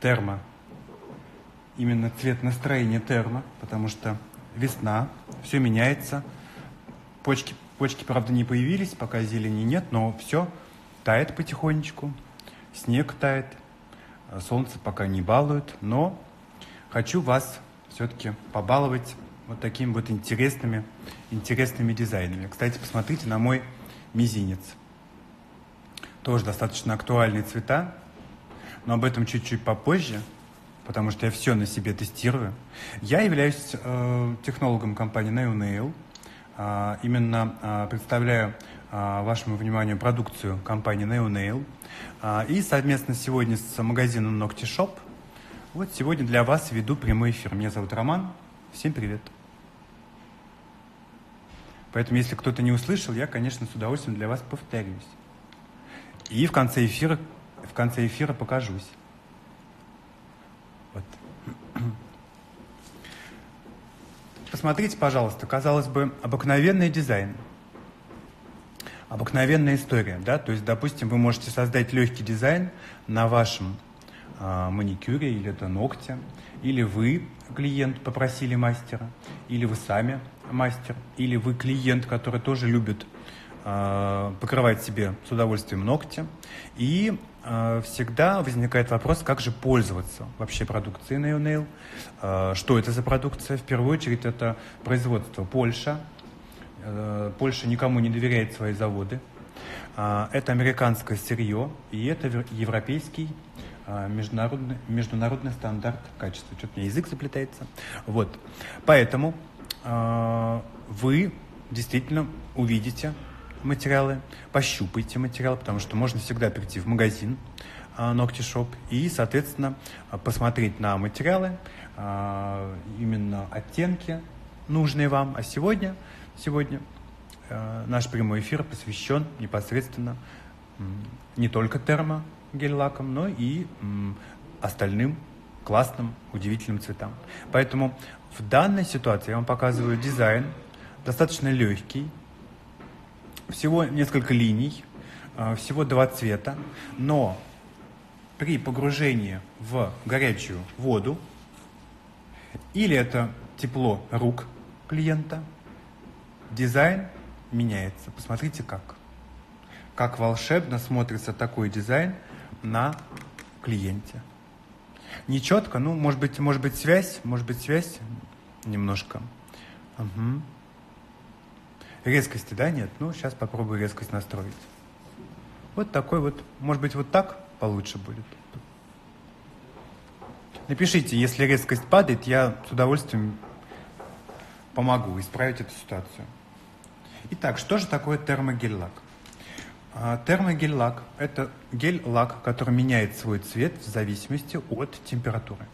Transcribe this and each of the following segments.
термо. Именно цвет настроения термо, потому что весна, все меняется. Почки, почки, правда, не появились, пока зелени нет, но все тает потихонечку. Снег тает, солнце пока не балует, но хочу вас все-таки побаловать вот такими вот интересными, интересными дизайнами. Кстати, посмотрите на мой мизинец. Тоже достаточно актуальные цвета, но об этом чуть-чуть попозже, потому что я все на себе тестирую. Я являюсь э, технологом компании NeoNail. Э, именно э, представляю э, вашему вниманию продукцию компании NeoNail. Э, и совместно сегодня с магазином Nocti Shop вот сегодня для вас веду прямой эфир. Меня зовут Роман. Всем привет. Поэтому, если кто-то не услышал, я, конечно, с удовольствием для вас повторюсь. И в конце эфира, конце эфира покажусь. Вот. Посмотрите, пожалуйста, казалось бы, обыкновенный дизайн, обыкновенная история, да, то есть, допустим, вы можете создать легкий дизайн на вашем э, маникюре или это ногте, или вы, клиент, попросили мастера, или вы сами мастер, или вы клиент, который тоже любит э, покрывать себе с удовольствием ногти. И всегда возникает вопрос, как же пользоваться вообще продукцией Nail Nail. Э, что это за продукция? В первую очередь это производство Польша. Э, Польша никому не доверяет свои заводы. Э, это американское сырье, и это европейский международный, международный стандарт качества. Что-то у меня язык заплетается. Вот. Поэтому вы действительно увидите материалы, пощупайте материал, потому что можно всегда прийти в магазин Ногти Шоп и, соответственно, посмотреть на материалы, а, именно оттенки нужные вам. А сегодня, сегодня а, наш прямой эфир посвящен непосредственно не только термо гель-лаком, но и остальным классным, удивительным цветам. Поэтому в данной ситуации я вам показываю дизайн, достаточно легкий, всего несколько линий, а, всего два цвета, но при погружении в горячую воду, или это тепло рук клиента, дизайн меняется. Посмотрите как. Как волшебно смотрится такой дизайн на клиенте. Не четко, ну, может быть, может быть связь, может быть связь немножко. Угу. Резкости, да, нет? Ну, сейчас попробую резкость настроить. Вот такой вот, может быть, вот так получше будет. Напишите, если резкость падает, я с удовольствием помогу исправить эту ситуацию. Итак, что же такое термогель-лак? А, термогель-лак – это гель-лак, который меняет свой цвет в зависимости от температуры.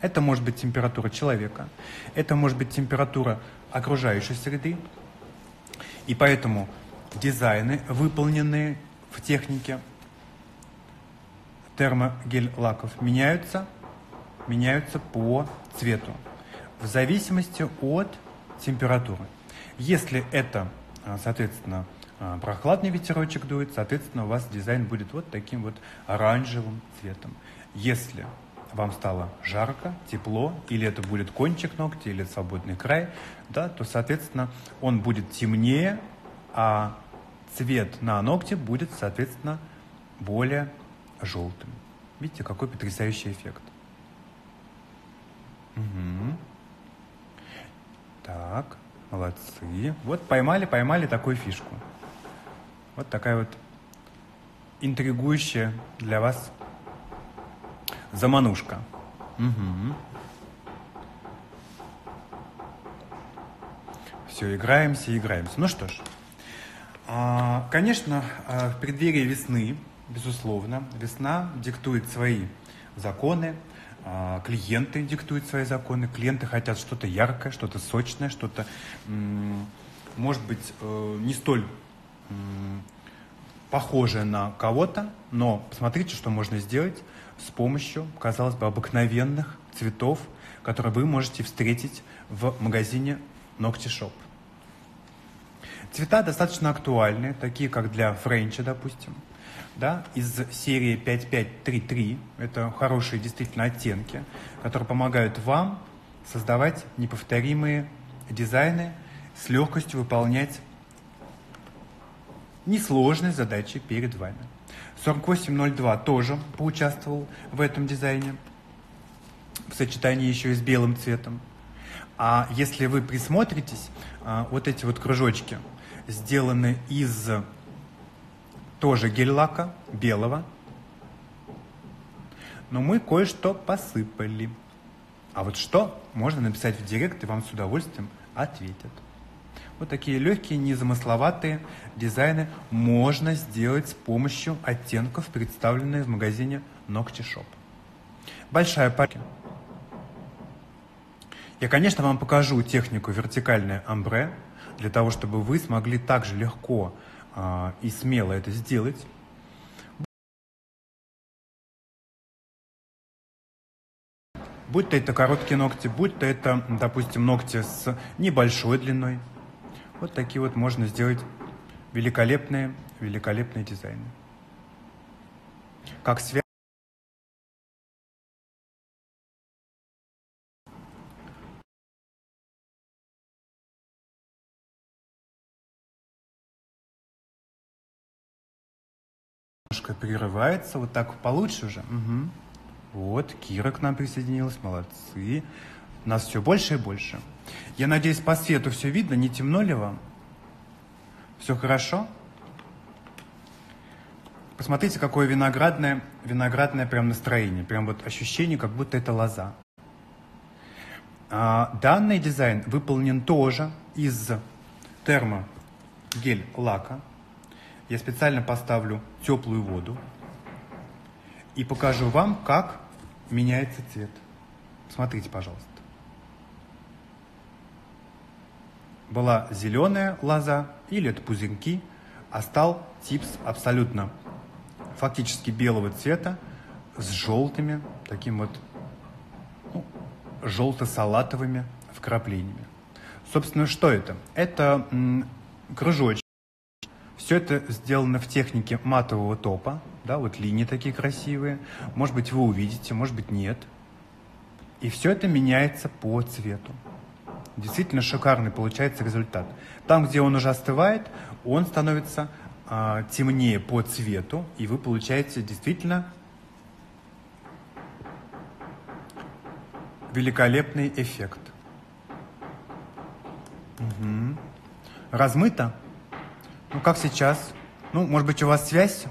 Это может быть температура человека, это может быть температура окружающей среды. И поэтому дизайны, выполненные в технике термогель-лаков, меняются, меняются по цвету в зависимости от температуры. Если это, а, соответственно, а, прохладный ветерочек дует, соответственно, у вас дизайн будет вот таким вот оранжевым цветом. Если вам стало жарко, тепло, или это будет кончик ногтя, или свободный край, да, то, соответственно, он будет темнее, а цвет на ногте будет, соответственно, более желтым. Видите, какой потрясающий эффект. Угу. Так, молодцы. Вот поймали, поймали такую фишку. Вот такая вот интригующая для вас Заманушка. Угу. Все, играемся, играемся. Ну что ж, а, конечно, а, в преддверии весны, безусловно, весна диктует свои законы, а, клиенты диктуют свои законы, клиенты хотят что-то яркое, что-то сочное, что-то, может быть, э, не столь похожее на кого-то, но посмотрите, что можно сделать с помощью, казалось бы, обыкновенных цветов, которые вы можете встретить в магазине Ногти Шоп. Цвета достаточно актуальны, такие как для френча, допустим. да, из серии 5533. Это хорошие действительно оттенки, которые помогают вам создавать неповторимые дизайны, с легкостью выполнять несложные задачи перед вами. 4802 тоже поучаствовал в этом дизайне в сочетании еще и с белым цветом. А если вы присмотритесь, а, вот эти вот кружочки сделаны из тоже гель-лака белого, но мы кое-что посыпали. А вот что, можно написать в директ, и вам с удовольствием ответят. Вот такие легкие, незамысловатые дизайны можно сделать с помощью оттенков, представленных в магазине Nocti Shop. Большая пачка. Я, конечно, вам покажу технику вертикальное амбре, для того, чтобы вы смогли также легко э, и смело это сделать. Будь то это короткие ногти, будь то это, допустим, ногти с небольшой длиной. Вот такие вот можно сделать великолепные, великолепные дизайны. Как связь. Немножко прерывается, вот так получше уже. Угу. Вот, Кира к нам присоединилась, молодцы. Нас все больше и больше. Я надеюсь, по свету все видно, не темно ли вам? Все хорошо? Посмотрите, какое виноградное, виноградное прям настроение, прям вот ощущение, как будто это лоза. А, данный дизайн выполнен тоже из термогель лака. Я специально поставлю теплую воду и покажу вам, как меняется цвет. Смотрите, пожалуйста. Была зеленая лоза или это пузырьки, а стал типс абсолютно фактически белого цвета с желтыми, таким вот ну, желто-салатовыми вкраплениями. Собственно, что это? Это кружочек. Все это сделано в технике матового топа, да, вот линии такие красивые. Может быть, вы увидите, может быть, нет. И все это меняется по цвету действительно шикарный получается результат. Там, где он уже остывает, он становится э, темнее по цвету, и вы получаете действительно великолепный эффект. Угу. Размыто? Ну, как сейчас. Ну, может быть, у вас связь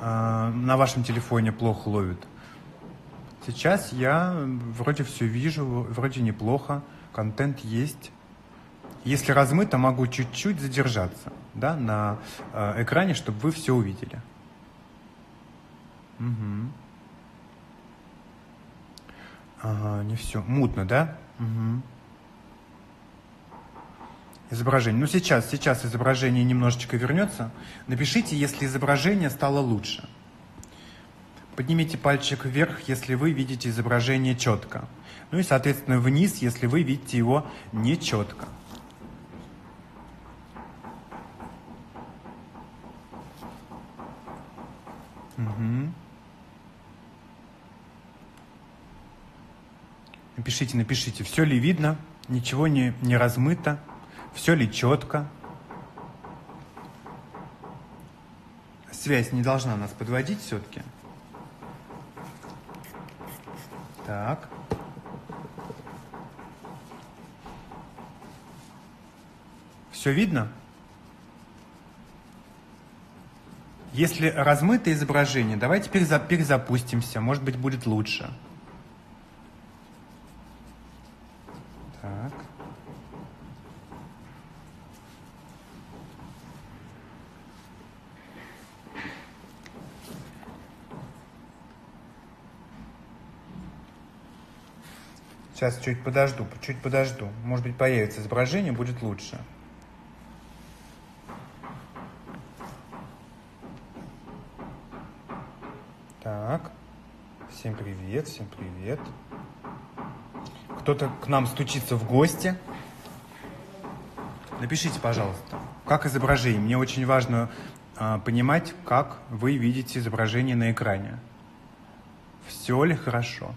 э, на вашем телефоне плохо ловит. Сейчас я вроде все вижу, вроде неплохо контент есть. Если размыто, могу чуть-чуть задержаться да, на э, экране, чтобы вы все увидели. Угу. Ага, не все. Мутно, да? Угу. Изображение. Ну, сейчас, сейчас изображение немножечко вернется. Напишите, если изображение стало лучше. Поднимите пальчик вверх, если вы видите изображение четко. Ну и, соответственно, вниз, если вы видите его нечетко. Угу. Напишите, напишите, все ли видно, ничего не, не размыто, все ли четко. Связь не должна нас подводить все-таки. Так. Все видно? Если размытое изображение, давайте перезапустимся, может быть, будет лучше. Так. Сейчас чуть подожду, чуть подожду. Может быть, появится изображение, будет лучше. Так, всем привет, всем привет. Кто-то к нам стучится в гости. Напишите, пожалуйста, как изображение. Мне очень важно а, понимать, как вы видите изображение на экране. Все ли хорошо?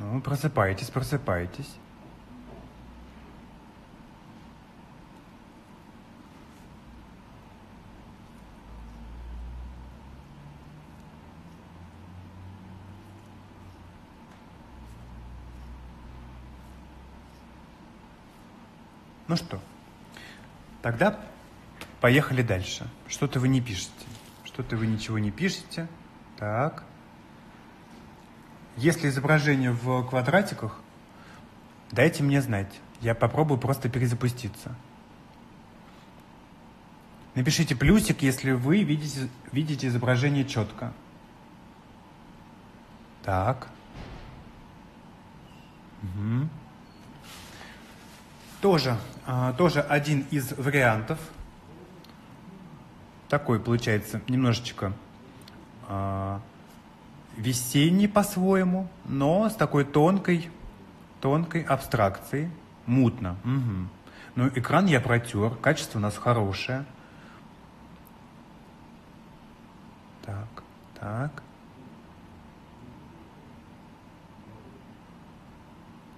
Ну, просыпайтесь, просыпайтесь. Ну что, тогда поехали дальше. Что-то вы не пишете. Что-то вы ничего не пишете. Так. Если изображение в квадратиках, дайте мне знать. Я попробую просто перезапуститься. Напишите плюсик, если вы видите, видите изображение четко. Так. Угу. Тоже, а, тоже один из вариантов. Такой получается немножечко а, весенний по-своему, но с такой тонкой, тонкой абстракцией. Мутно. Угу. Но экран я протер, качество у нас хорошее. Так, так.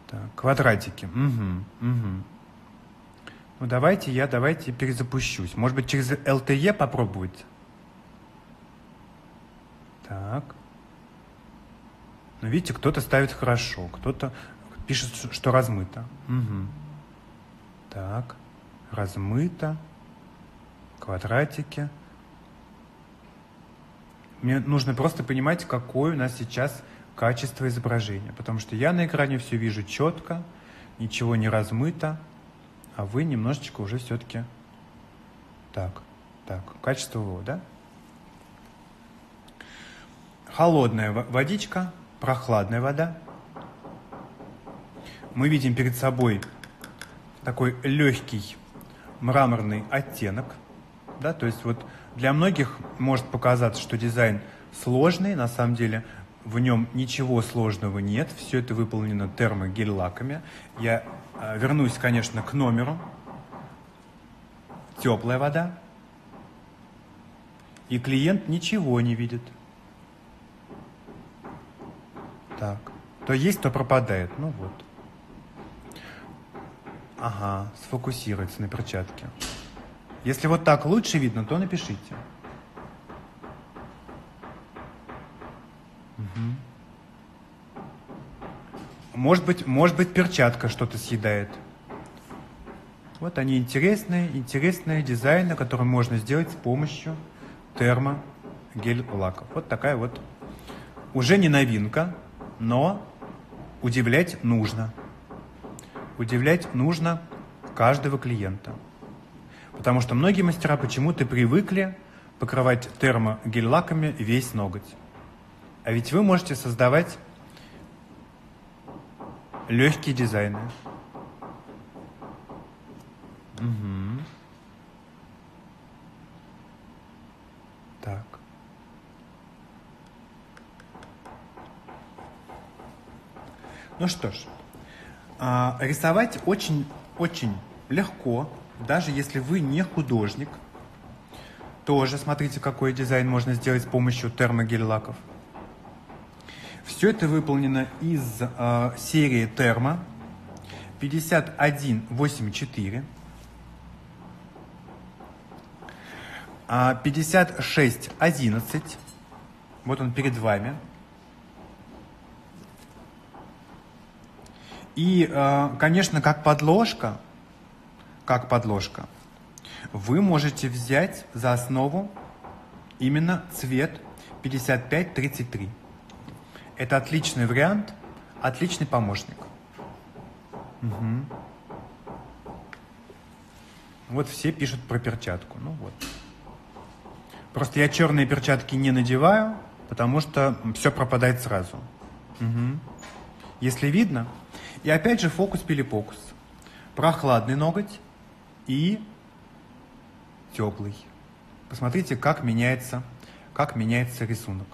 Так, квадратики. Угу, угу. Ну давайте я, давайте перезапущусь. Может быть, через LTE попробовать? Так. Ну, видите, кто-то ставит хорошо, кто-то пишет, что размыто. Угу. Так, размыто. Квадратики. Мне нужно просто понимать, какое у нас сейчас качество изображения. Потому что я на экране все вижу четко, ничего не размыто а вы немножечко уже все-таки так, так, качество ВО, да? Холодная водичка, прохладная вода. Мы видим перед собой такой легкий мраморный оттенок, да, то есть вот для многих может показаться, что дизайн сложный, на самом деле в нем ничего сложного нет, все это выполнено термогель-лаками. Я вернусь, конечно, к номеру. Теплая вода. И клиент ничего не видит. Так. То есть, то пропадает. Ну вот. Ага, сфокусируется на перчатке. Если вот так лучше видно, то напишите. Угу. Может быть, может быть перчатка что-то съедает. Вот они интересные, интересные дизайны, которые можно сделать с помощью термогель-лаков. Вот такая вот уже не новинка, но удивлять нужно. Удивлять нужно каждого клиента. Потому что многие мастера почему-то привыкли покрывать термогель-лаками весь ноготь. А ведь вы можете создавать Легкие дизайны. Угу. Так. Ну что ж, а, рисовать очень-очень легко, даже если вы не художник. Тоже смотрите, какой дизайн можно сделать с помощью термогель-лаков. Все это выполнено из э, серии Термо 5184, 5611, вот он перед вами. И, э, конечно, как подложка, как подложка, вы можете взять за основу именно цвет 5533. Это отличный вариант, отличный помощник. Угу. Вот все пишут про перчатку. Ну вот. Просто я черные перчатки не надеваю, потому что все пропадает сразу. Угу. Если видно. И опять же фокус-пилипокус. Прохладный ноготь и теплый. Посмотрите, как меняется, как меняется рисунок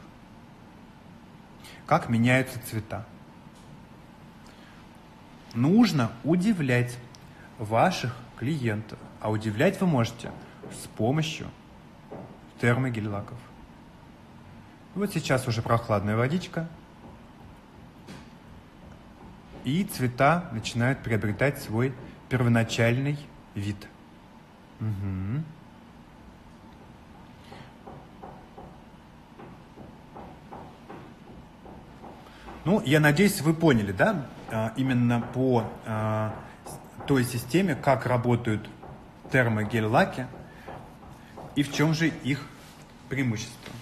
как меняются цвета. Нужно удивлять ваших клиентов, а удивлять вы можете с помощью термогель-лаков. Вот сейчас уже прохладная водичка, и цвета начинают приобретать свой первоначальный вид. Угу. Ну, я надеюсь, вы поняли, да, а, именно по а, той системе, как работают термогель-лаки и в чем же их преимущество.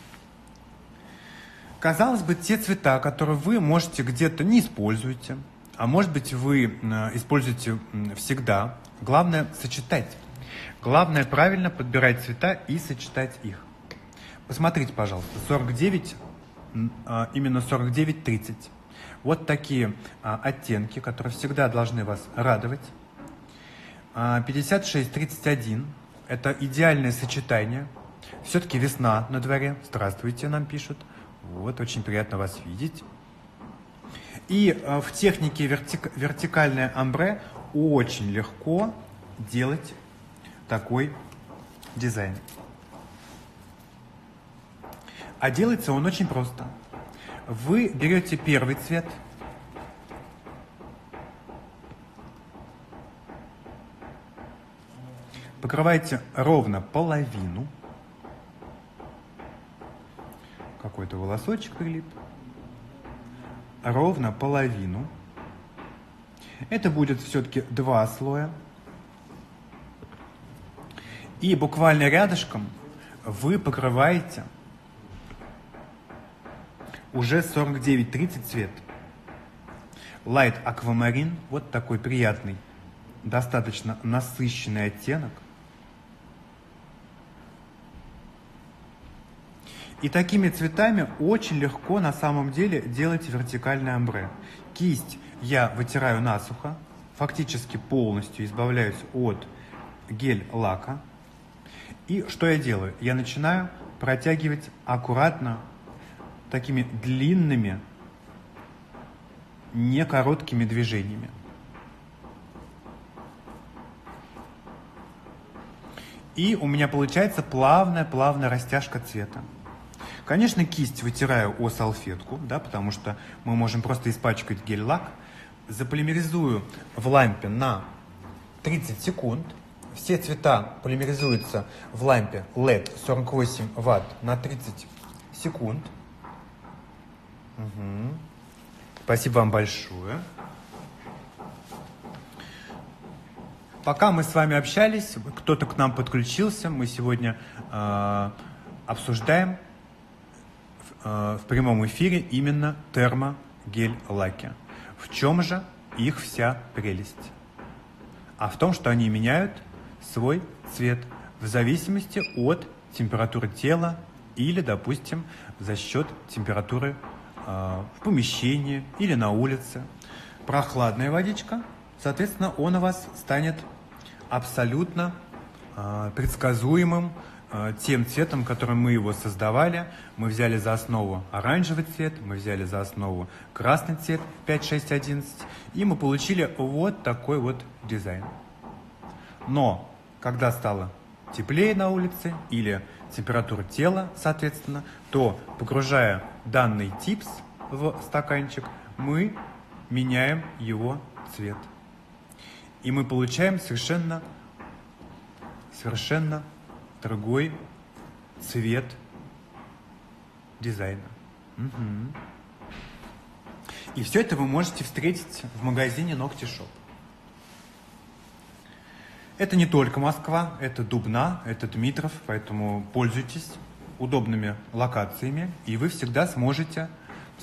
Казалось бы, те цвета, которые вы можете где-то не используете, а может быть вы используете всегда, главное сочетать. Главное правильно подбирать цвета и сочетать их. Посмотрите, пожалуйста, 49, а, именно 49-30. Вот такие а, оттенки, которые всегда должны вас радовать. 56-31 – это идеальное сочетание. Все-таки весна на дворе. Здравствуйте, нам пишут. Вот, очень приятно вас видеть. И а, в технике вертик, вертикальное амбре очень легко делать такой дизайн. А делается он очень просто. Вы берете первый цвет, покрываете ровно половину, какой-то волосочек прилип, ровно половину. Это будет все-таки два слоя. И буквально рядышком вы покрываете уже 49-30 цвет. Light Aquamarine, вот такой приятный, достаточно насыщенный оттенок. И такими цветами очень легко на самом деле делать вертикальное амбре. Кисть я вытираю насухо, фактически полностью избавляюсь от гель-лака. И что я делаю? Я начинаю протягивать аккуратно такими длинными, не короткими движениями. И у меня получается плавная-плавная растяжка цвета. Конечно, кисть вытираю о салфетку, да, потому что мы можем просто испачкать гель-лак. Заполимеризую в лампе на 30 секунд – все цвета полимеризуются в лампе LED 48 Вт на 30 секунд. Угу. Спасибо вам большое. Пока мы с вами общались, кто-то к нам подключился, мы сегодня э, обсуждаем э, в прямом эфире именно термогель-лаки. В чем же их вся прелесть? А в том, что они меняют свой цвет в зависимости от температуры тела или, допустим, за счет температуры в помещении или на улице. Прохладная водичка, соответственно, он у вас станет абсолютно э, предсказуемым э, тем цветом, которым мы его создавали. Мы взяли за основу оранжевый цвет, мы взяли за основу красный цвет 5, 6, 11, и мы получили вот такой вот дизайн. Но когда стало теплее на улице или температура тела, соответственно, то погружая данный типс в стаканчик, мы меняем его цвет. И мы получаем совершенно, совершенно другой цвет дизайна. Угу. И все это вы можете встретить в магазине Ногти Шоп. Это не только Москва, это Дубна, это Дмитров, поэтому пользуйтесь удобными локациями, и вы всегда сможете,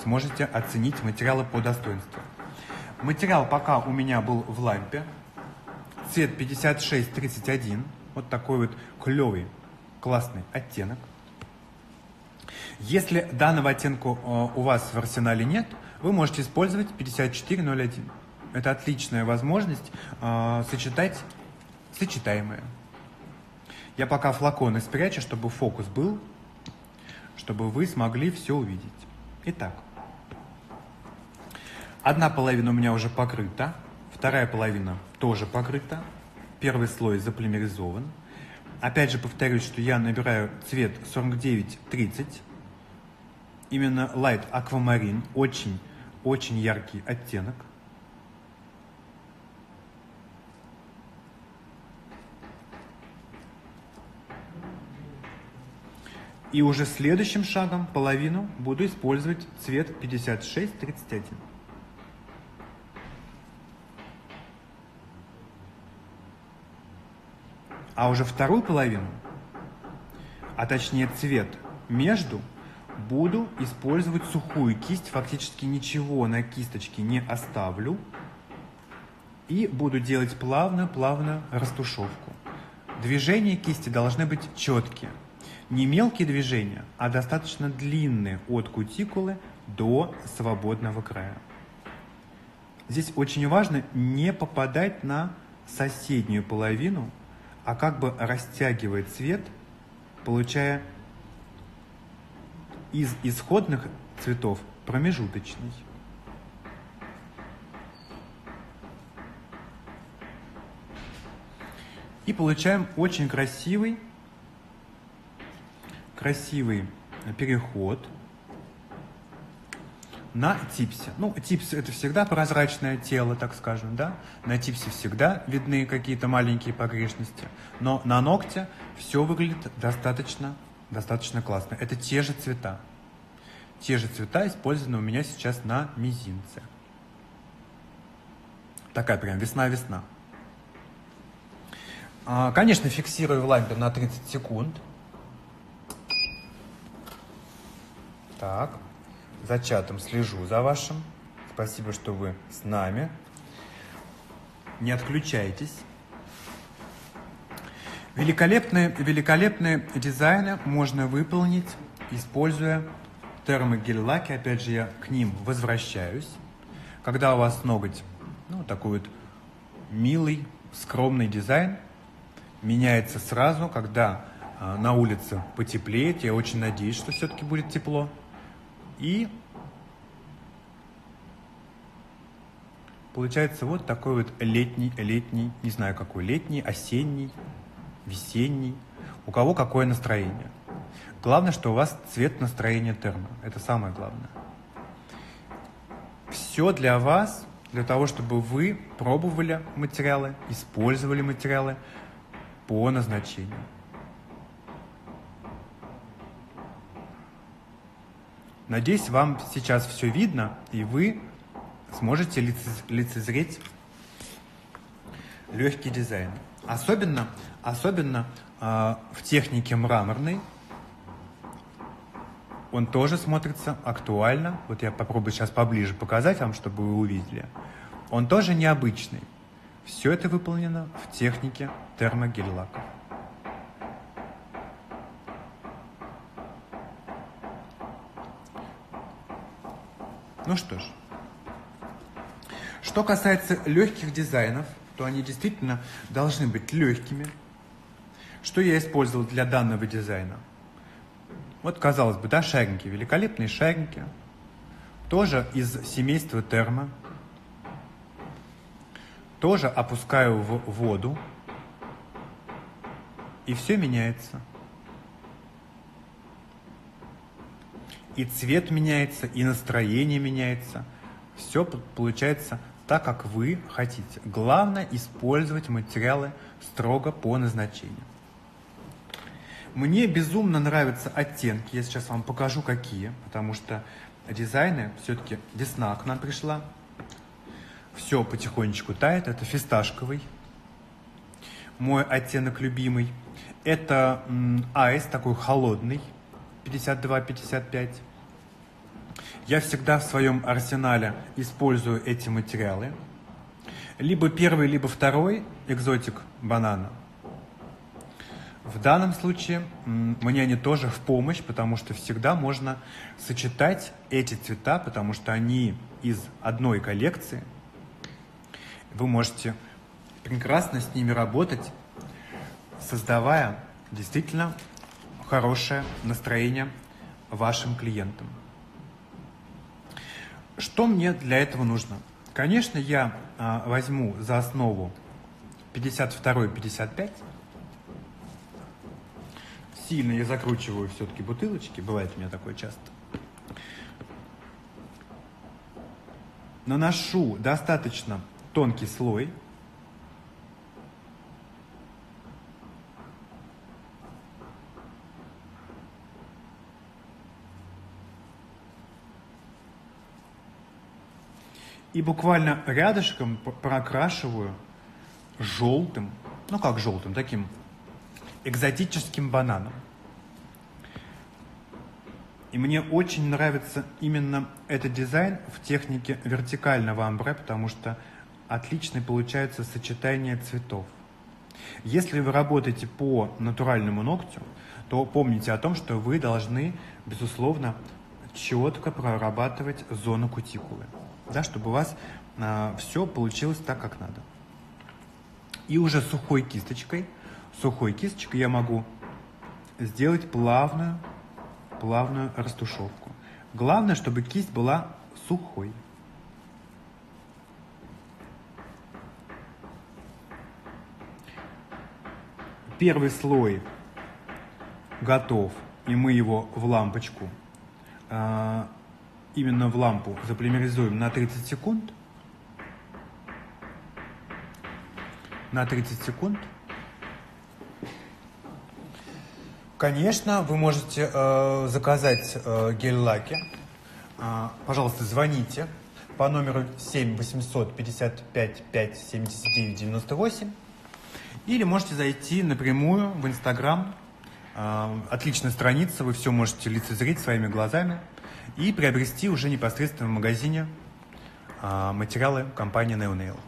сможете оценить материалы по достоинству. Материал пока у меня был в лампе, цвет 5631, вот такой вот клевый, классный оттенок. Если данного оттенка э, у вас в арсенале нет, вы можете использовать 5401. Это отличная возможность э, сочетать сочетаемые. Я пока флаконы спрячу, чтобы фокус был, чтобы вы смогли все увидеть. Итак, одна половина у меня уже покрыта, вторая половина тоже покрыта. первый слой заполимеризован. Опять же повторюсь, что я набираю цвет 4930. Именно Light Aquamarine, очень, очень яркий оттенок. И уже следующим шагом, половину, буду использовать цвет 5631. А уже вторую половину, а точнее цвет между, буду использовать сухую кисть, фактически ничего на кисточке не оставлю. И буду делать плавно-плавно растушевку. Движения кисти должны быть четкие. Не мелкие движения, а достаточно длинные от кутикулы до свободного края. Здесь очень важно не попадать на соседнюю половину а как бы растягивает цвет, получая из исходных цветов промежуточный. И получаем очень красивый, красивый переход – на типсе. Ну, типс это всегда прозрачное тело, так скажем, да? На типсе всегда видны какие-то маленькие погрешности, но на ногте все выглядит достаточно, достаточно классно. Это те же цвета. Те же цвета использованы у меня сейчас на мизинце. Такая прям весна-весна. А, конечно, фиксирую в лампе на 30 секунд. Так за чатом слежу за вашим. Спасибо, что вы с нами. Не отключайтесь. Великолепные, великолепные дизайны можно выполнить, используя термогель-лаки. Опять же, я к ним возвращаюсь. Когда у вас ноготь, ну, такой вот милый, скромный дизайн, меняется сразу, когда э, на улице потеплеет. Я очень надеюсь, что все-таки будет тепло. И получается вот такой вот летний, летний, не знаю какой, летний, осенний, весенний. У кого какое настроение. Главное, что у вас цвет настроения термо. Это самое главное. Все для вас, для того, чтобы вы пробовали материалы, использовали материалы по назначению. Надеюсь, вам сейчас все видно, и вы сможете лицезреть легкий дизайн. Особенно, особенно э, в технике мраморной он тоже смотрится актуально. Вот я попробую сейчас поближе показать вам, чтобы вы увидели. Он тоже необычный. Все это выполнено в технике термогель-лака. Ну что ж. Что касается легких дизайнов, то они действительно должны быть легкими. Что я использовал для данного дизайна? Вот, казалось бы, да, шаринки, великолепные шаринки. Тоже из семейства термо. Тоже опускаю в воду. И все меняется. И цвет меняется, и настроение меняется. Все получается так, как вы хотите. Главное использовать материалы строго по назначению. Мне безумно нравятся оттенки. Я сейчас вам покажу, какие. Потому что дизайны, все-таки весна к нам пришла. Все потихонечку тает. Это фисташковый. Мой оттенок любимый. Это айс, такой холодный. 52-55. Я всегда в своем арсенале использую эти материалы. Либо первый, либо второй экзотик банана. В данном случае мне они тоже в помощь, потому что всегда можно сочетать эти цвета, потому что они из одной коллекции. Вы можете прекрасно с ними работать, создавая действительно хорошее настроение вашим клиентам. Что мне для этого нужно? Конечно, я а, возьму за основу 52-55. Сильно я закручиваю все-таки бутылочки, бывает у меня такое часто. Наношу достаточно тонкий слой – и буквально рядышком прокрашиваю желтым, ну как желтым, таким экзотическим бананом. И мне очень нравится именно этот дизайн в технике вертикального амбре, потому что отличное получается сочетание цветов. Если вы работаете по натуральному ногтю, то помните о том, что вы должны, безусловно, четко прорабатывать зону кутикулы да, чтобы у вас а, все получилось так, как надо. И уже сухой кисточкой, сухой кисточкой я могу сделать плавную, плавную растушевку. Главное, чтобы кисть была сухой. Первый слой готов, и мы его в лампочку а, именно в лампу заполимеризуем на 30 секунд. На 30 секунд. Конечно, вы можете э, заказать э, гель-лаки. Э, пожалуйста, звоните по номеру 7 800 55 5 79 98. Или можете зайти напрямую в Инстаграм. Э, отличная страница, вы все можете лицезреть своими глазами и приобрести уже непосредственно в магазине а, материалы компании NeoNail.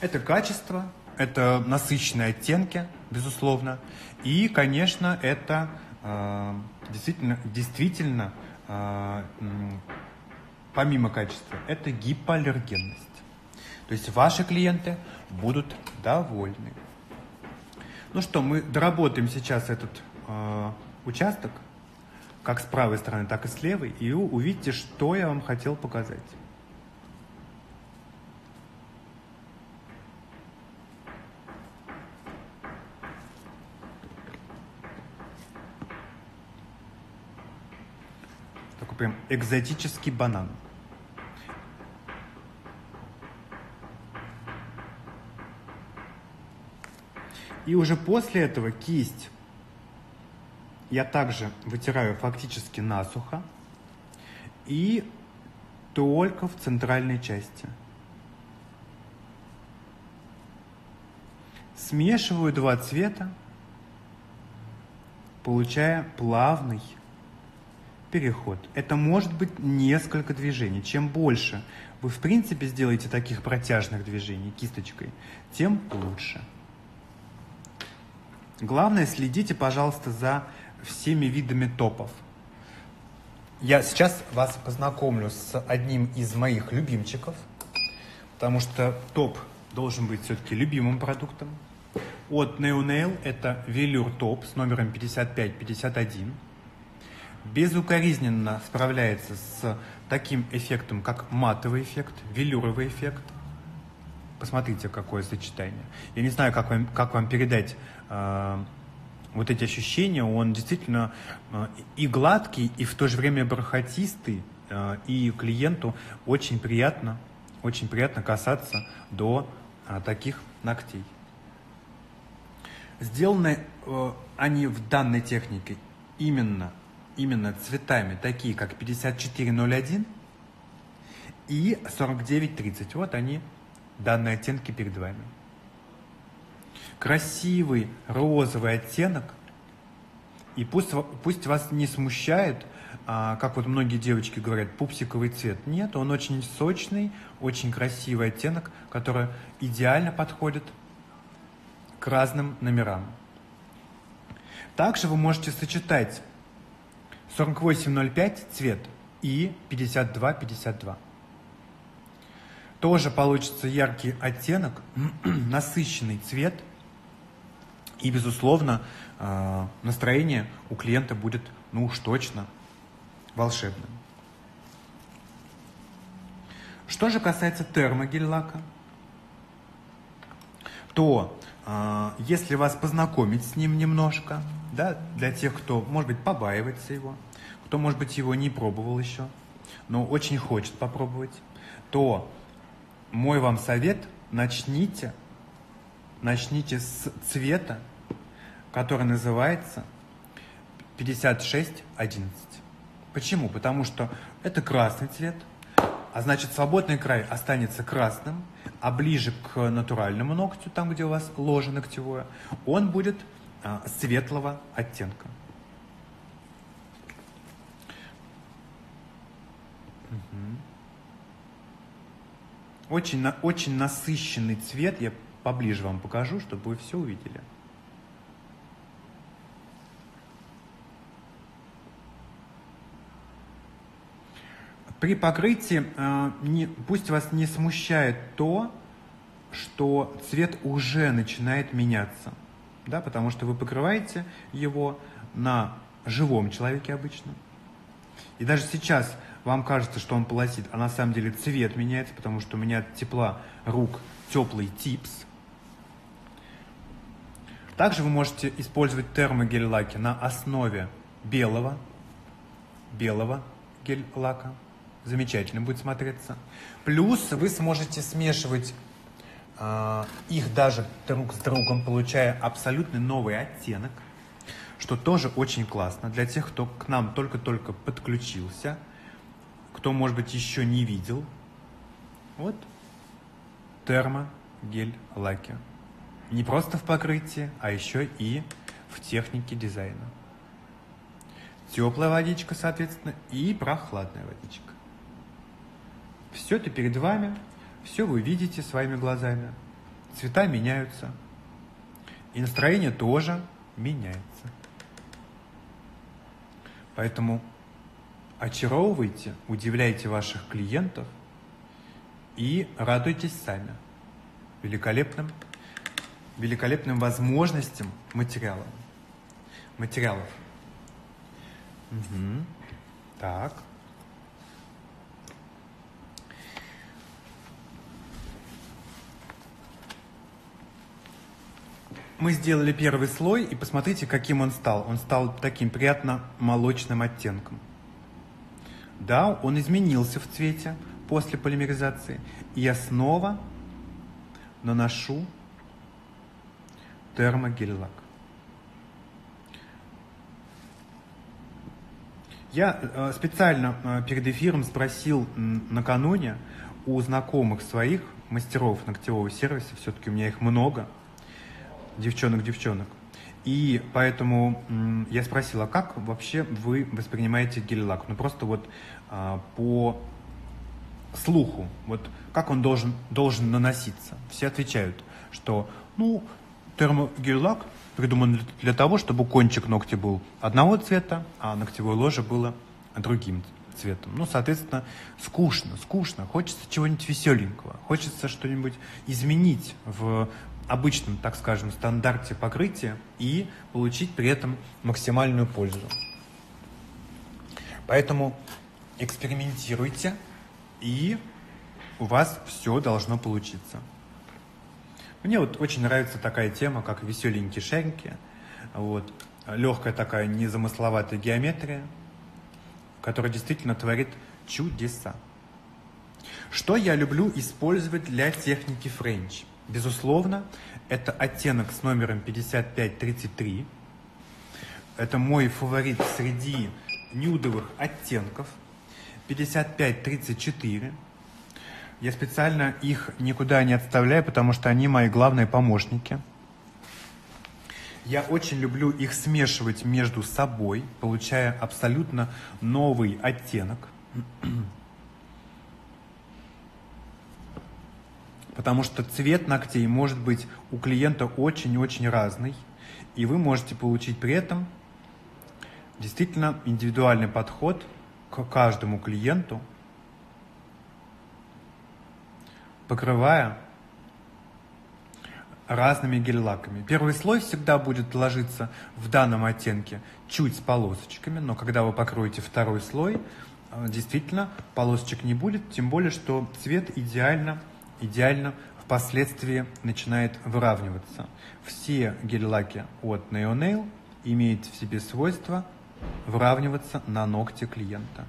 Это качество, это насыщенные оттенки, безусловно, и, конечно, это э, действительно, действительно э, помимо качества, это гипоаллергенность. То есть ваши клиенты будут довольны. Ну что, мы доработаем сейчас этот участок, как с правой стороны, так и с левой, и увидите, что я вам хотел показать. Такой прям экзотический банан. И уже после этого кисть я также вытираю фактически насухо и только в центральной части. Смешиваю два цвета, получая плавный переход. Это может быть несколько движений. Чем больше вы в принципе сделаете таких протяжных движений кисточкой, тем лучше. Главное, следите, пожалуйста, за всеми видами топов. Я сейчас вас познакомлю с одним из моих любимчиков, потому что топ должен быть все-таки любимым продуктом. От NeoNail это велюр топ с номером 5551. Безукоризненно справляется с таким эффектом, как матовый эффект, велюровый эффект. Посмотрите, какое сочетание. Я не знаю, как вам, как вам передать э, вот эти ощущения, он действительно э, и гладкий, и в то же время бархатистый, э, и клиенту очень приятно, очень приятно касаться до э, таких ногтей. Сделаны они в данной технике именно, именно цветами, такие как 5401 и 4930. Вот они, данные оттенки перед вами красивый розовый оттенок, и пусть, пусть вас не смущает, а, как вот многие девочки говорят, пупсиковый цвет. Нет, он очень сочный, очень красивый оттенок, который идеально подходит к разным номерам. Также вы можете сочетать 4805 цвет и 5252. Тоже получится яркий оттенок, насыщенный цвет – и, безусловно, э, настроение у клиента будет, ну уж точно, волшебным. Что же касается термогель-лака, то э, если вас познакомить с ним немножко, да, для тех, кто, может быть, побаивается его, кто, может быть, его не пробовал еще, но очень хочет попробовать, то мой вам совет – начните, начните с цвета, который называется 5611. Почему? Потому что это красный цвет, а значит свободный край останется красным, а ближе к натуральному ногтю, там, где у вас ложе ногтевое, он будет а, светлого оттенка. Очень, очень насыщенный цвет, я поближе вам покажу, чтобы вы все увидели. При покрытии э, не, пусть вас не смущает то, что цвет уже начинает меняться, да, потому что вы покрываете его на живом человеке обычно. И даже сейчас вам кажется, что он полосит, а на самом деле цвет меняется, потому что у меня от тепла рук теплый типс. Также вы можете использовать термогель-лаки на основе белого, белого гель-лака замечательно будет смотреться. Плюс вы сможете смешивать э, их даже друг с другом, получая абсолютно новый оттенок, что тоже очень классно для тех, кто к нам только-только подключился, кто, может быть, еще не видел. Вот термогель-лаки. Не просто в покрытии, а еще и в технике дизайна. Теплая водичка, соответственно, и прохладная водичка. Все это перед вами, все вы видите своими глазами. Цвета меняются. И настроение тоже меняется. Поэтому очаровывайте, удивляйте ваших клиентов и радуйтесь сами великолепным, великолепным возможностям материала, материалов. Угу. Так. Мы сделали первый слой, и посмотрите, каким он стал. Он стал таким приятно молочным оттенком. Да, он изменился в цвете после полимеризации. И я снова наношу термогель-лак. Я э, специально э, перед эфиром спросил накануне у знакомых своих мастеров ногтевого сервиса, все-таки у меня их много – девчонок-девчонок. И поэтому я спросила, как вообще вы воспринимаете гель-лак? Ну просто вот а, по слуху, вот как он должен, должен наноситься. Все отвечают, что ну термогель-лак придуман для того, чтобы кончик ногтя был одного цвета, а ногтевое ложе было другим цветом. Ну, соответственно, скучно, скучно. Хочется чего-нибудь веселенького. Хочется что-нибудь изменить в обычном, так скажем, стандарте покрытия и получить при этом максимальную пользу. Поэтому экспериментируйте, и у вас все должно получиться. Мне вот очень нравится такая тема, как веселенькие шарики. Вот. Легкая такая незамысловатая геометрия, которая действительно творит чудеса. Что я люблю использовать для техники френч? Безусловно, это оттенок с номером 5533. Это мой фаворит среди нюдовых оттенков. 5534. Я специально их никуда не отставляю, потому что они мои главные помощники. Я очень люблю их смешивать между собой, получая абсолютно новый оттенок. Потому что цвет ногтей может быть у клиента очень-очень разный. И вы можете получить при этом действительно индивидуальный подход к каждому клиенту, покрывая разными гель-лаками. Первый слой всегда будет ложиться в данном оттенке чуть с полосочками, но когда вы покроете второй слой, а, действительно полосочек не будет, тем более, что цвет идеально, идеально впоследствии начинает выравниваться. Все гель-лаки от Neonail имеют в себе свойство выравниваться на ногте клиента.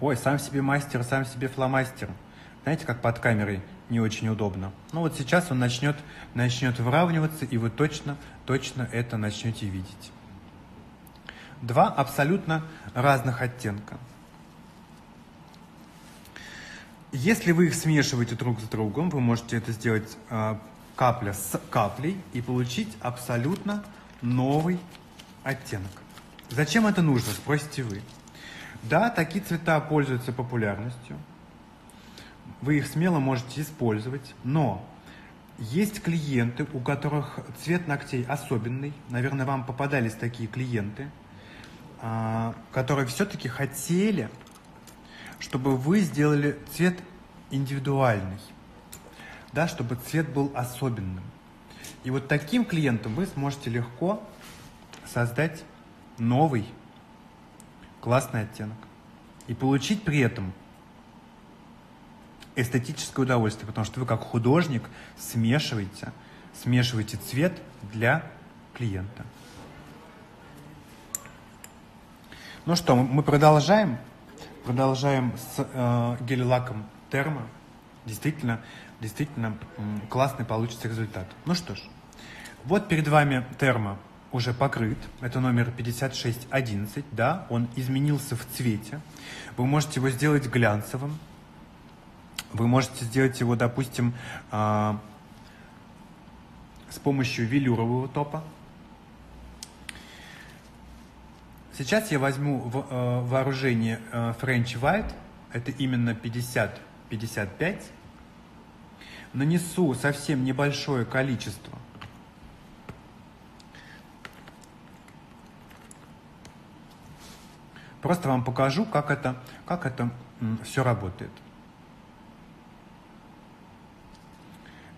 Ой, сам себе мастер, сам себе фломастер. Знаете, как под камерой не очень удобно. Ну вот сейчас он начнет, начнет выравниваться, и вы точно, точно это начнете видеть. Два абсолютно разных оттенка. Если вы их смешиваете друг с другом, вы можете это сделать э, капля с каплей и получить абсолютно новый оттенок. Зачем это нужно, спросите вы. Да, такие цвета пользуются популярностью – вы их смело можете использовать, но есть клиенты, у которых цвет ногтей особенный. Наверное, вам попадались такие клиенты, которые все-таки хотели, чтобы вы сделали цвет индивидуальный, да, чтобы цвет был особенным. И вот таким клиентам вы сможете легко создать новый классный оттенок и получить при этом эстетическое удовольствие, потому что вы как художник смешиваете, смешиваете цвет для клиента. Ну что, мы продолжаем. Продолжаем с э, гель-лаком термо. Действительно, действительно классный получится результат. Ну что ж, вот перед вами термо уже покрыт. Это номер 5611, да, он изменился в цвете. Вы можете его сделать глянцевым, вы можете сделать его, допустим, а, с помощью велюрового топа. Сейчас я возьму э, вооружение э, French White, это именно 50-55. Нанесу совсем небольшое количество. Просто вам покажу, как это, как это все работает.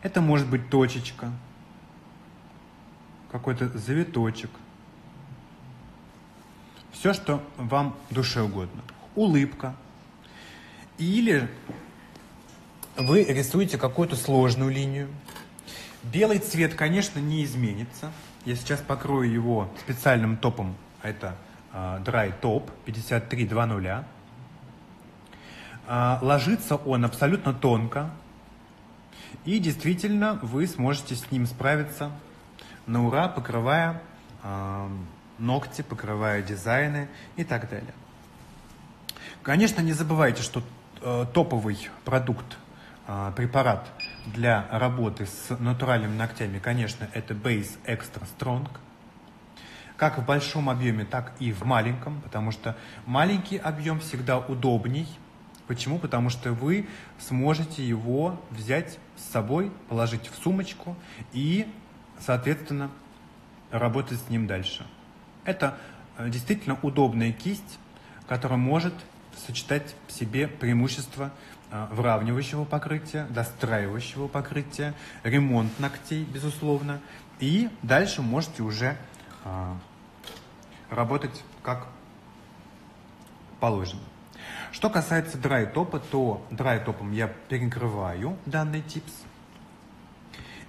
Это может быть точечка, какой-то завиточек. Все, что вам душе угодно. Улыбка. Или вы рисуете какую-то сложную линию. Белый цвет, конечно, не изменится. Я сейчас покрою его специальным топом. Это uh, Dry Top 5320. Uh, ложится он абсолютно тонко, и действительно, вы сможете с ним справиться на ура, покрывая э, ногти, покрывая дизайны и так далее. Конечно, не забывайте, что э, топовый продукт, э, препарат для работы с натуральными ногтями, конечно, это Base Extra Strong. Как в большом объеме, так и в маленьком, потому что маленький объем всегда удобней – Почему? Потому что вы сможете его взять с собой, положить в сумочку и, соответственно, работать с ним дальше. Это э, действительно удобная кисть, которая может сочетать в себе преимущества э, выравнивающего покрытия, достраивающего покрытия, ремонт ногтей, безусловно. И дальше можете уже э, работать как положено. Что касается драйтопа, то драйтопом я перекрываю данный типс.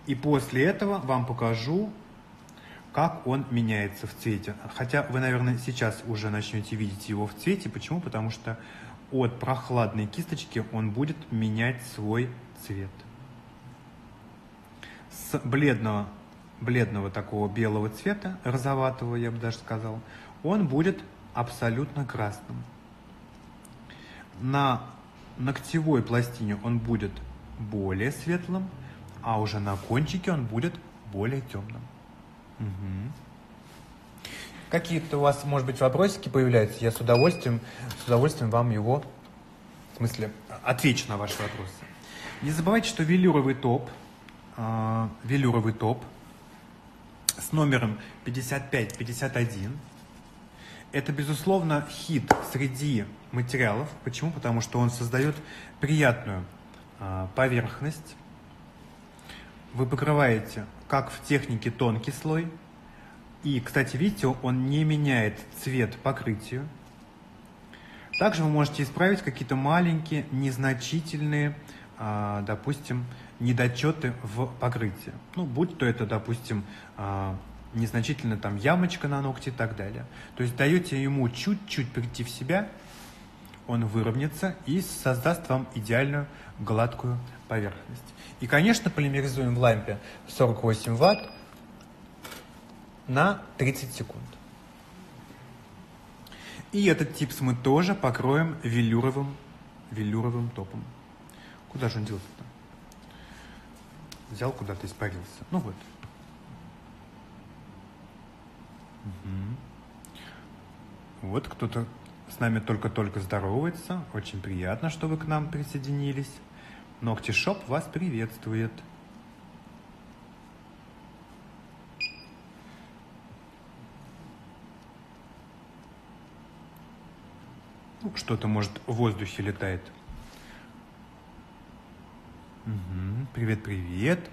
И после этого вам покажу, как он меняется в цвете. Хотя вы, наверное, сейчас уже начнете видеть его в цвете. Почему? Потому что от прохладной кисточки он будет менять свой цвет. С бледного, бледного такого белого цвета, розоватого, я бы даже сказал, он будет абсолютно красным на ногтевой пластине он будет более светлым, а уже на кончике он будет более темным. Угу. Какие-то у вас, может быть, вопросики появляются? Я с удовольствием, с удовольствием вам его, в смысле, отвечу на ваши вопросы. Не забывайте, что велюровый топ, э, велюровый топ с номером 5551 это, безусловно, хит среди материалов. Почему? Потому что он создает приятную а, поверхность. Вы покрываете как в технике тонкий слой, И, кстати, видите, он не меняет цвет покрытию. Также вы можете исправить какие-то маленькие, незначительные, а, допустим, недочеты в покрытии. Ну, будь то это, допустим, а, незначительно там ямочка на ногте и так далее. То есть даете ему чуть-чуть прийти в себя, он выровняется и создаст вам идеальную гладкую поверхность. И, конечно, полимеризуем в лампе 48 ватт на 30 секунд. И этот типс мы тоже покроем велюровым, велюровым топом. Куда же он делся-то? Взял куда-то, испарился. Ну вот. Угу. Вот кто-то с нами только-только здоровается. Очень приятно, что вы к нам присоединились. Ногти Шоп вас приветствует. Ну, что-то, может, в воздухе летает. Угу. Привет, привет.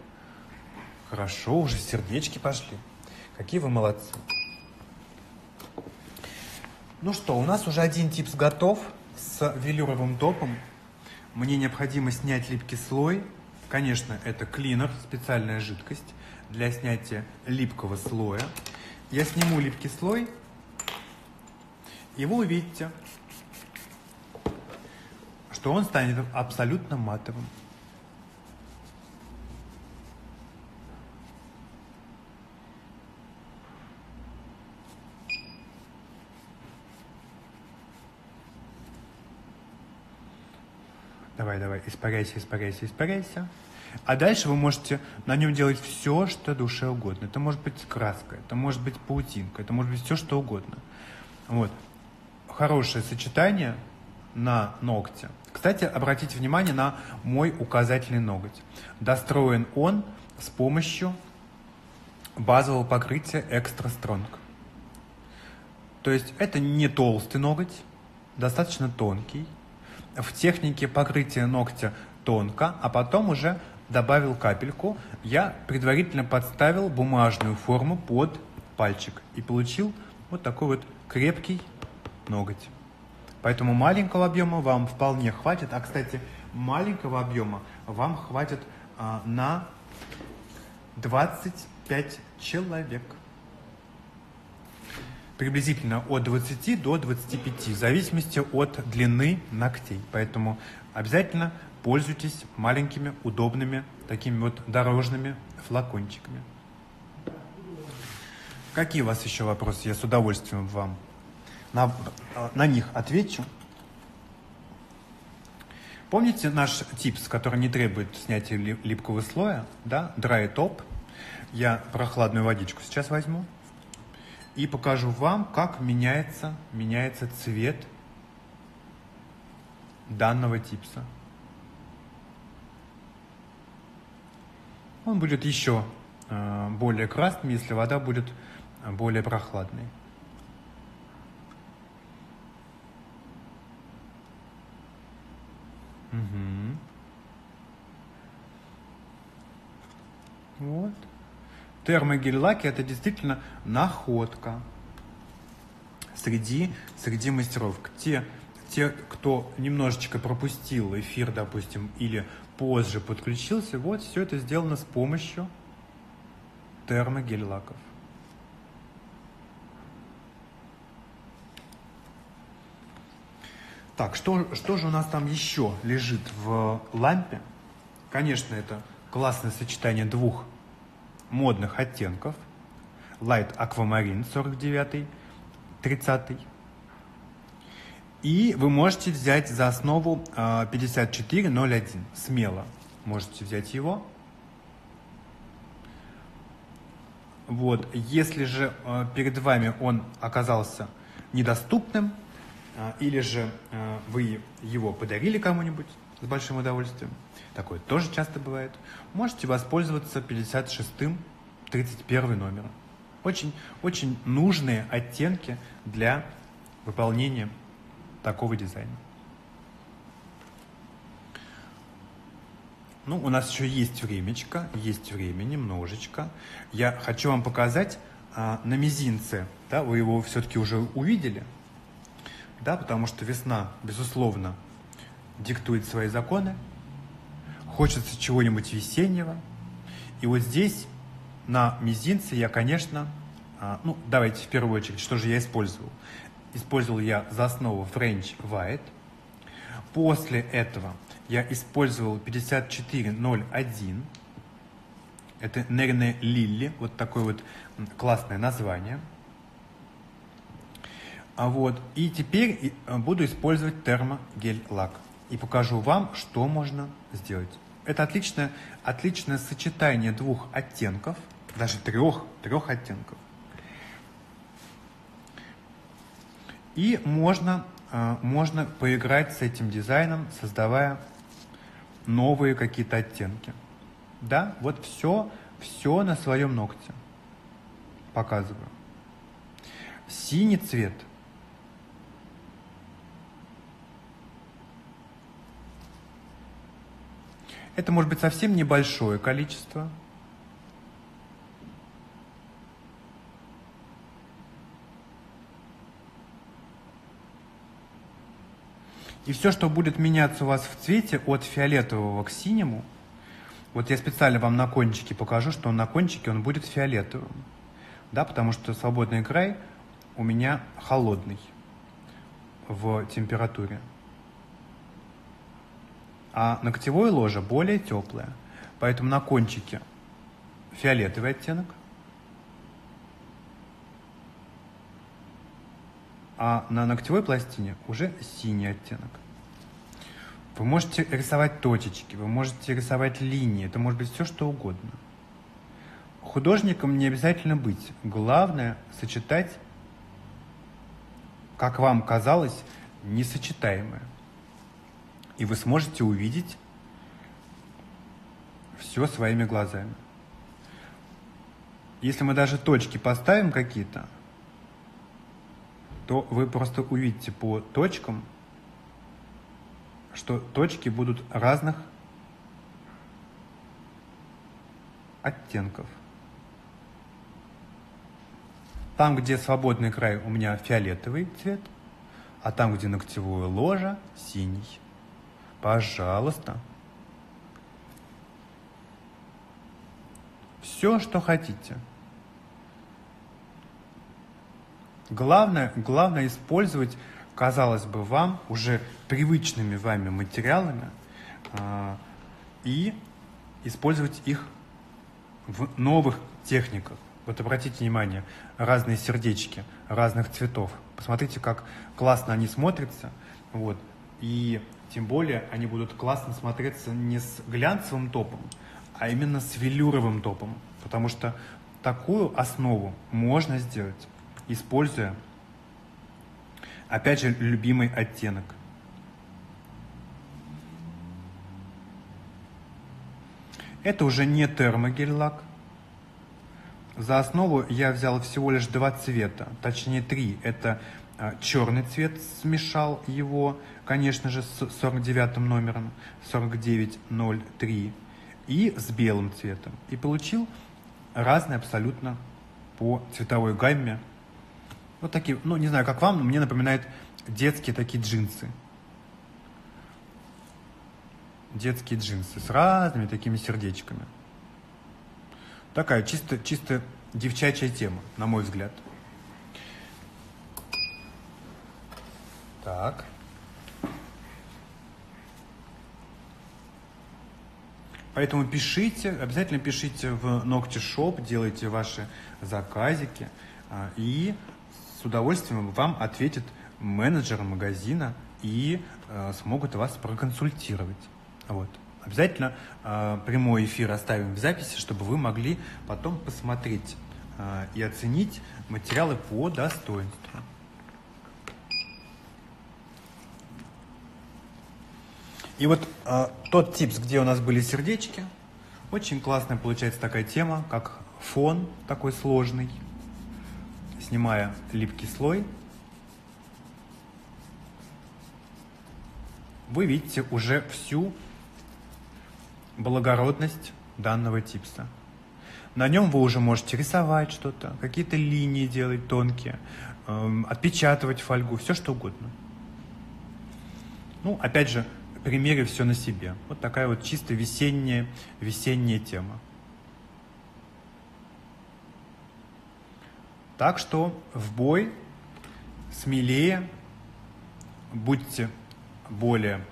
Хорошо, уже сердечки пошли. Какие вы молодцы. Ну что, у нас уже один типс готов с велюровым топом. Мне необходимо снять липкий слой. Конечно, это клинер, специальная жидкость для снятия липкого слоя. Я сниму липкий слой, и вы увидите, что он станет абсолютно матовым. Давай, давай, испаряйся, испаряйся, испаряйся. А дальше вы можете на нем делать все, что душе угодно. Это может быть краска, это может быть паутинка, это может быть все, что угодно. Вот. Хорошее сочетание на ногте. Кстати, обратите внимание на мой указательный ноготь. Достроен он с помощью базового покрытия Extra Strong. То есть это не толстый ноготь, достаточно тонкий, в технике покрытия ногтя тонко, а потом уже добавил капельку. Я предварительно подставил бумажную форму под пальчик и получил вот такой вот крепкий ноготь. Поэтому маленького объема вам вполне хватит. А, кстати, маленького объема вам хватит а, на 25 человек приблизительно от 20 до 25, в зависимости от длины ногтей. Поэтому обязательно пользуйтесь маленькими, удобными, такими вот дорожными флакончиками. Какие у вас еще вопросы? Я с удовольствием вам на, на них отвечу. Помните наш типс, который не требует снятия липкого слоя, да, dry top? Я прохладную водичку сейчас возьму и покажу вам, как меняется, меняется цвет данного типса. Он будет еще э, более красным, если вода будет более прохладной. Угу. Вот термогель-лаки это действительно находка среди, среди мастеров. Те, те, кто немножечко пропустил эфир, допустим, или позже подключился, вот все это сделано с помощью термогель-лаков. Так, что, что же у нас там еще лежит в лампе? Конечно, это классное сочетание двух модных оттенков. Light Aquamarine 49, 30. И вы можете взять за основу 5401. А, Смело можете взять его. Вот. Если же а, перед вами он оказался недоступным, а, или же вы его подарили кому-нибудь с большим удовольствием, такое тоже часто бывает, можете воспользоваться 56-м 31 номером. Очень, очень нужные оттенки для выполнения такого дизайна. Ну, у нас еще есть времечко, есть время немножечко. Я хочу вам показать а, на мизинце, да, вы его все-таки уже увидели, да, потому что весна, безусловно, диктует свои законы, хочется чего-нибудь весеннего, и вот здесь на мизинце я, конечно, а, ну, давайте в первую очередь, что же я использовал. Использовал я за основу French White. После этого я использовал 5401. Это, наверное, Лилли. Вот такое вот классное название. А вот, и теперь э, буду использовать термогель-лак. И покажу вам, что можно сделать. Это отличное, отличное сочетание двух оттенков, даже трех, трех оттенков. И можно, а, можно поиграть с этим дизайном, создавая новые какие-то оттенки. Да, вот все, все на своем ногте показываю. Синий цвет. Это может быть совсем небольшое количество – И все, что будет меняться у вас в цвете от фиолетового к синему, вот я специально вам на кончике покажу, что на кончике он будет фиолетовым. Да, потому что свободный край у меня холодный в температуре. А ногтевое ложе более теплое. Поэтому на кончике фиолетовый оттенок. а на ногтевой пластине уже синий оттенок. Вы можете рисовать точечки, вы можете рисовать линии, это может быть все что угодно. Художником не обязательно быть. Главное сочетать, как вам казалось, несочетаемое. И вы сможете увидеть все своими глазами. Если мы даже точки поставим какие-то, то вы просто увидите по точкам, что точки будут разных оттенков. Там, где свободный край, у меня фиолетовый цвет, а там, где ногтевое ложе, синий. Пожалуйста. Все, что хотите. Главное, главное использовать, казалось бы, вам уже привычными вами материалами э, и использовать их в новых техниках. Вот обратите внимание, разные сердечки разных цветов. Посмотрите, как классно они смотрятся. Вот. И тем более они будут классно смотреться не с глянцевым топом, а именно с велюровым топом. Потому что такую основу можно сделать используя, опять же, любимый оттенок. Это уже не термогель-лак. За основу я взял всего лишь два цвета, точнее три. Это а, черный цвет, смешал его, конечно же, с 49 номером, 4903, и с белым цветом. И получил разные абсолютно по цветовой гамме вот такие, ну не знаю, как вам, но мне напоминает детские такие джинсы. Детские джинсы с разными такими сердечками. Такая чисто, чисто девчачья тема, на мой взгляд. Так. Поэтому пишите, обязательно пишите в Ногти Шоп, делайте ваши заказики а, и с удовольствием вам ответит менеджер магазина и э, смогут вас проконсультировать. Вот. Обязательно э, прямой эфир оставим в записи, чтобы вы могли потом посмотреть и оценить материалы по достоинству. И вот э, тот типс, где у нас были сердечки, очень классная получается такая тема, как фон такой сложный снимая липкий слой, вы видите уже всю благородность данного типса. На нем вы уже можете рисовать что-то, какие-то линии делать тонкие, эм, отпечатывать фольгу, все что угодно. Ну, опять же, примерив все на себе. Вот такая вот чисто весенняя, весенняя тема. Так что в бой смелее, будьте более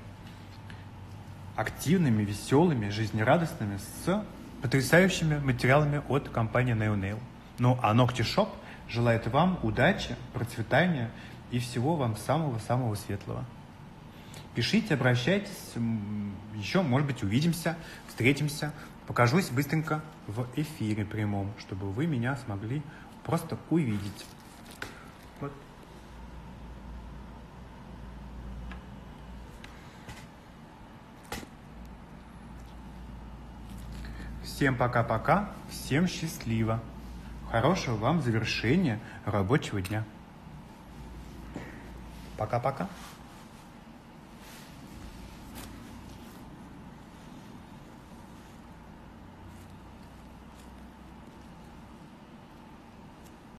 активными, веселыми, жизнерадостными с потрясающими материалами от компании NeoNail. Ну, а Nocti Shop желает вам удачи, процветания и всего вам самого-самого светлого. Пишите, обращайтесь, еще, может быть, увидимся, встретимся. Покажусь быстренько в эфире прямом, чтобы вы меня смогли просто увидеть. Всем пока-пока, всем счастливо. Хорошего вам завершения рабочего дня. Пока-пока.